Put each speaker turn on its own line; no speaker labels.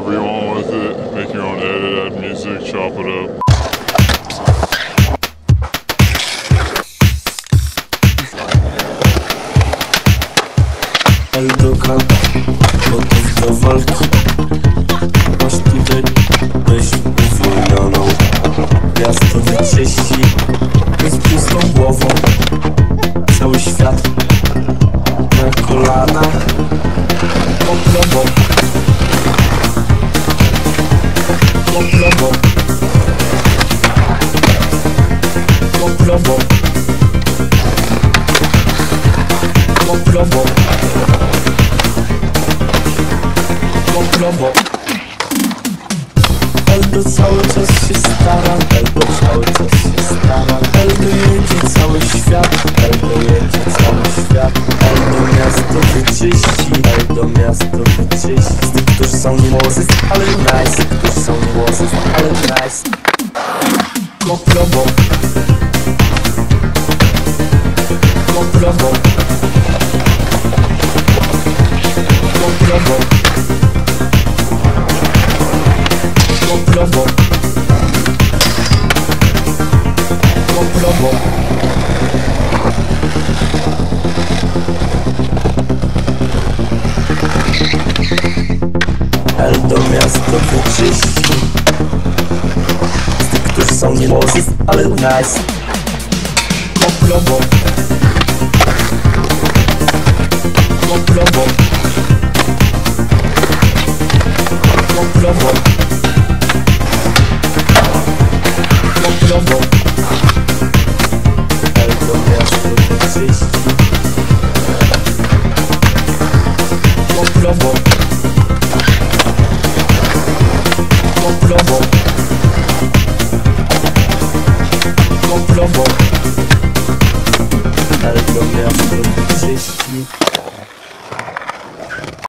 whatever you want with it. Make your own edit, add music, chop it up.
Eldoka, gotów do walki Masz tutaj myśl uwolnioną Miasto wyczyści z pustą głową Poplową Poplową Eldo cały czas się stara Eldo cały czas się stara Eldo jedzie cały świat. Eldo jedzie cały świat. Eldo miasto wyczyści. Eldo miasto wyczyści. Z tych, którzy są młodzy, ale nice. Którzy są młodzy, ale nice. Poplową Poplową Poplową Eldo miasto wyczyści Z tych, którzy są niemodzy, ale nice Poplową Poplową Poplową Poplową Eldo miasto wyczyści Poplową Poplową Poplową Eldo miasto wyczyści